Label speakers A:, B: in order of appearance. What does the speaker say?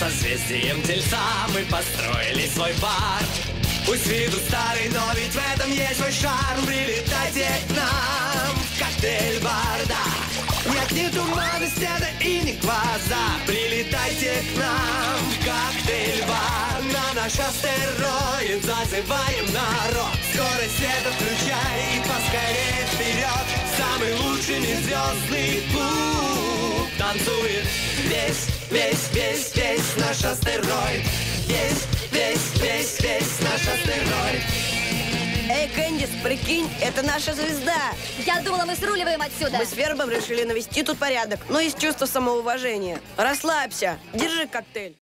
A: Ездим тельца, мы построили свой бар. Пусть виду старый, но ведь в этом есть свой шарм. Прилетайте к нам в коктейль-бар, да Нет, не туманность, это и не квазар Прилетайте к нам в коктейль-бар На наш астероид зазываем народ. Скорость света включай и поскорее вперед. Самый лучший межзвездный клуб Танцует весь, весь, весь, весь наш астероид Весь, весь, весь, весь наш астероид
B: Эй, Кэндис, прикинь, это наша звезда.
C: Я думала, мы сруливаем отсюда.
B: Мы с Вербом решили навести тут порядок, но из чувства самоуважения. Расслабься, держи коктейль.